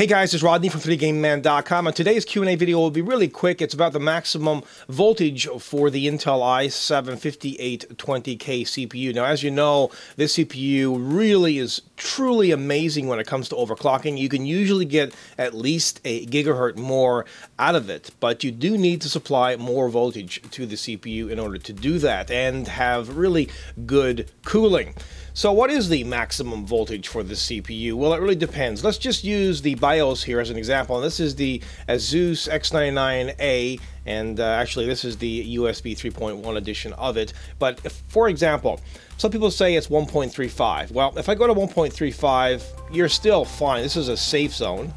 Hey guys, it's Rodney from 3DGameMan.com and today's Q&A video will be really quick. It's about the maximum voltage for the Intel i7-5820K CPU. Now as you know, this CPU really is truly amazing when it comes to overclocking. You can usually get at least a gigahertz more out of it, but you do need to supply more voltage to the CPU in order to do that and have really good cooling. So what is the maximum voltage for the CPU? Well, it really depends. Let's just use the BIOS here as an example. And this is the Asus X99A, and uh, actually this is the USB 3.1 edition of it. But if, for example, some people say it's 1.35. Well, if I go to 1.35, you're still fine. This is a safe zone.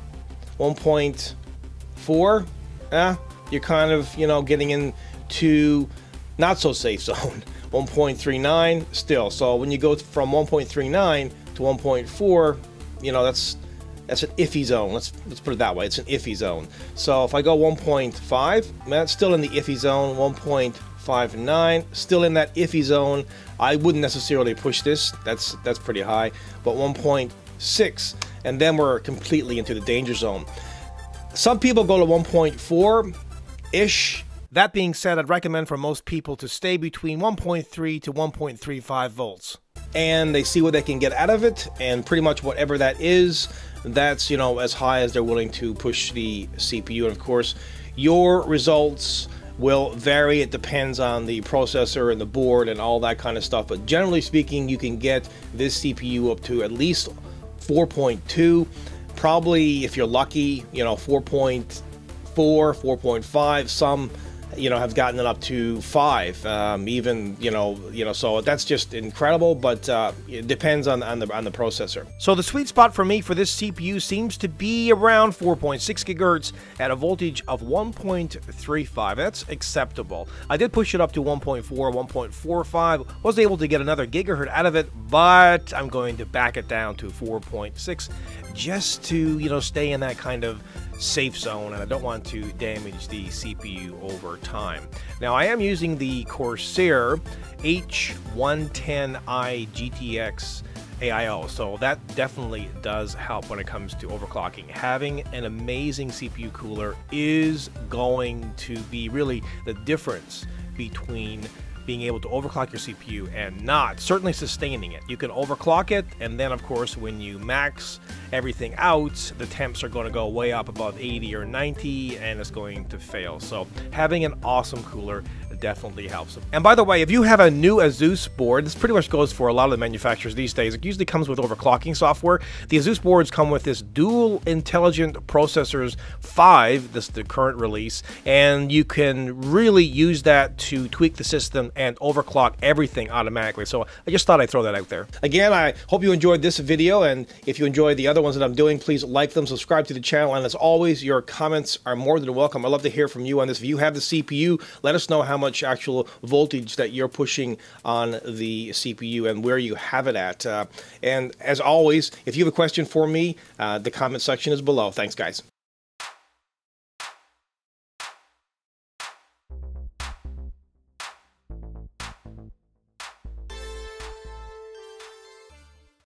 1.4, eh, you're kind of, you know, getting into not so safe zone. 1.39 still. So when you go from 1.39 to 1.4, you know, that's that's an iffy zone. Let's let's put it that way. It's an iffy zone. So if I go 1.5, that's still in the iffy zone. 1.59, still in that iffy zone. I wouldn't necessarily push this. That's that's pretty high. But 1.6, and then we're completely into the danger zone. Some people go to 1.4 ish that being said, I'd recommend for most people to stay between 1.3 to 1.35 volts. And they see what they can get out of it, and pretty much whatever that is, that's, you know, as high as they're willing to push the CPU. And of course, your results will vary. It depends on the processor and the board and all that kind of stuff. But generally speaking, you can get this CPU up to at least 4.2. Probably, if you're lucky, you know, 4.4, 4.5, some you know, have gotten it up to five, um, even you know, you know, so that's just incredible. But uh, it depends on on the on the processor. So the sweet spot for me for this CPU seems to be around 4.6 gigahertz at a voltage of 1.35. That's acceptable. I did push it up to 1.4, 1.45. Was able to get another gigahertz out of it, but I'm going to back it down to 4.6 just to you know stay in that kind of safe zone and I don't want to damage the CPU over time. Now I am using the Corsair H110i GTX AIO, so that definitely does help when it comes to overclocking. Having an amazing CPU cooler is going to be really the difference between being able to overclock your CPU and not certainly sustaining it. You can overclock it, and then, of course, when you max everything out, the temps are going to go way up above 80 or 90, and it's going to fail. So, having an awesome cooler definitely helps them. And by the way, if you have a new Asus board, this pretty much goes for a lot of the manufacturers these days. It usually comes with overclocking software. The Asus boards come with this dual intelligent processors 5, this is the current release, and you can really use that to tweak the system and overclock everything automatically. So I just thought I'd throw that out there. Again, I hope you enjoyed this video, and if you enjoyed the other ones that I'm doing, please like them, subscribe to the channel, and as always, your comments are more than welcome. I'd love to hear from you on this. If you have the CPU, let us know how much much actual voltage that you're pushing on the CPU and where you have it at. Uh, and as always, if you have a question for me, uh, the comment section is below. Thanks, guys.